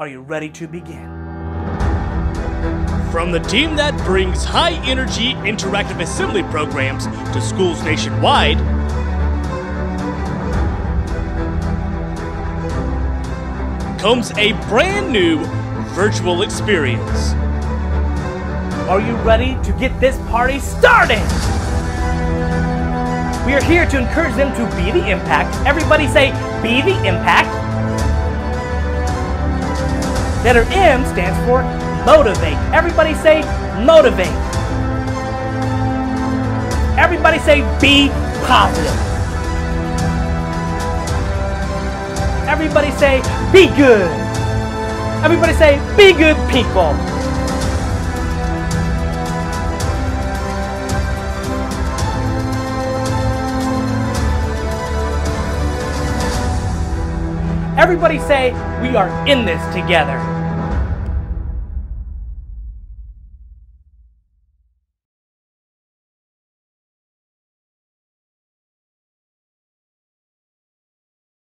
Are you ready to begin? From the team that brings high energy interactive assembly programs to schools nationwide, comes a brand new virtual experience. Are you ready to get this party started? We are here to encourage them to be the impact. Everybody say, be the impact. Letter M stands for motivate. Everybody say, motivate. Everybody say, be positive. Everybody say, be good. Everybody say, be good people. Everybody say, we are in this together.